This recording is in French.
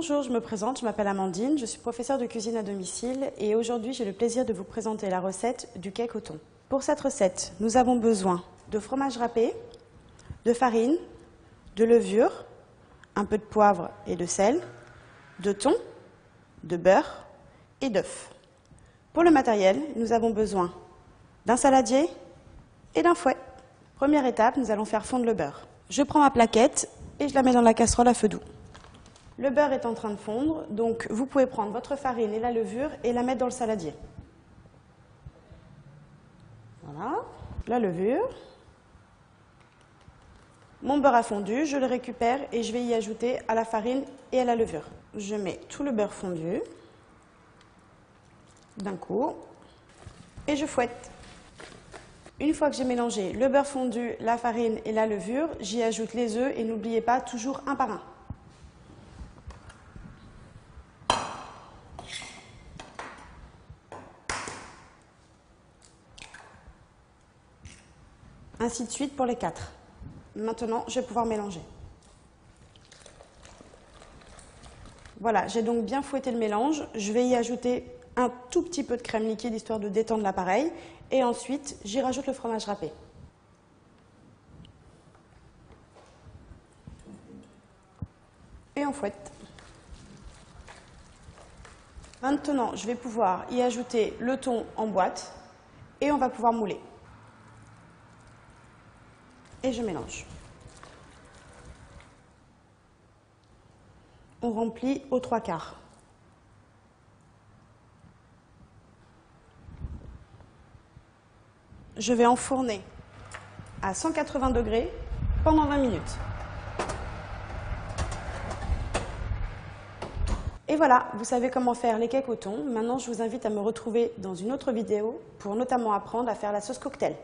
Bonjour, je me présente, je m'appelle Amandine, je suis professeure de cuisine à domicile et aujourd'hui j'ai le plaisir de vous présenter la recette du cake au thon. Pour cette recette, nous avons besoin de fromage râpé, de farine, de levure, un peu de poivre et de sel, de thon, de beurre et d'œufs. Pour le matériel, nous avons besoin d'un saladier et d'un fouet. Première étape, nous allons faire fondre le beurre. Je prends ma plaquette et je la mets dans la casserole à feu doux. Le beurre est en train de fondre, donc vous pouvez prendre votre farine et la levure et la mettre dans le saladier. Voilà, la levure. Mon beurre a fondu, je le récupère et je vais y ajouter à la farine et à la levure. Je mets tout le beurre fondu d'un coup et je fouette. Une fois que j'ai mélangé le beurre fondu, la farine et la levure, j'y ajoute les œufs et n'oubliez pas toujours un par un. Ainsi de suite pour les quatre. Maintenant, je vais pouvoir mélanger. Voilà, j'ai donc bien fouetté le mélange. Je vais y ajouter un tout petit peu de crème liquide histoire de détendre l'appareil. Et ensuite, j'y rajoute le fromage râpé. Et on fouette. Maintenant, je vais pouvoir y ajouter le thon en boîte et on va pouvoir mouler. Et je mélange. On remplit aux trois quarts. Je vais enfourner à 180 degrés pendant 20 minutes. Et voilà, vous savez comment faire les cakes au. Maintenant, je vous invite à me retrouver dans une autre vidéo pour notamment apprendre à faire la sauce cocktail.